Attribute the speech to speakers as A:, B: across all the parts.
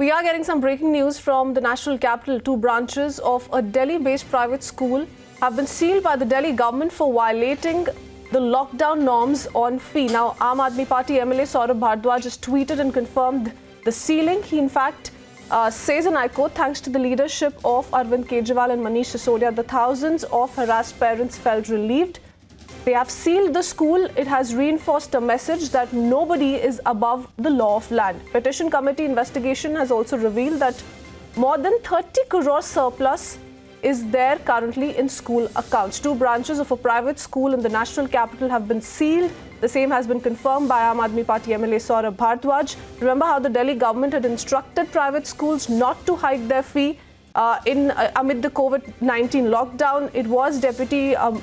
A: We are getting some breaking news from the national capital. Two branches of a Delhi-based private school have been sealed by the Delhi government for violating the lockdown norms on fee. Now, Aam Aadmi Party MLA Saurabh Bhardwaj just tweeted and confirmed the sealing. He, in fact, uh, says, and I quote, thanks to the leadership of Arvind Kejriwal and Manish Sisodia, the thousands of harassed parents felt relieved. They have sealed the school. It has reinforced a message that nobody is above the law of land. Petition committee investigation has also revealed that more than 30 crore surplus is there currently in school accounts. Two branches of a private school in the national capital have been sealed. The same has been confirmed by Aam Aadmi Party MLA Saurabh Bhardwaj. Remember how the Delhi government had instructed private schools not to hike their fee uh, in uh, amid the COVID-19 lockdown. It was Deputy um,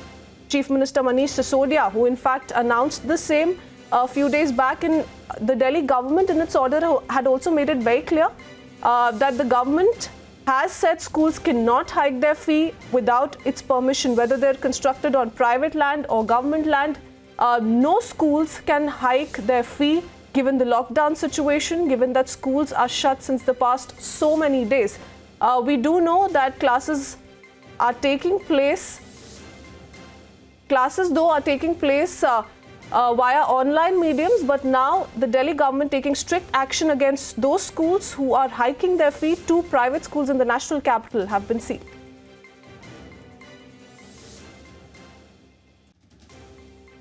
A: Chief Minister Manish Sisodia, who in fact announced the same a few days back in the Delhi government in its order had also made it very clear uh, that the government has said schools cannot hike their fee without its permission, whether they're constructed on private land or government land. Uh, no schools can hike their fee given the lockdown situation, given that schools are shut since the past so many days. Uh, we do know that classes are taking place Classes, though, are taking place uh, uh, via online mediums, but now the Delhi government taking strict action against those schools who are hiking their fee. Two private schools in the national capital have been sealed.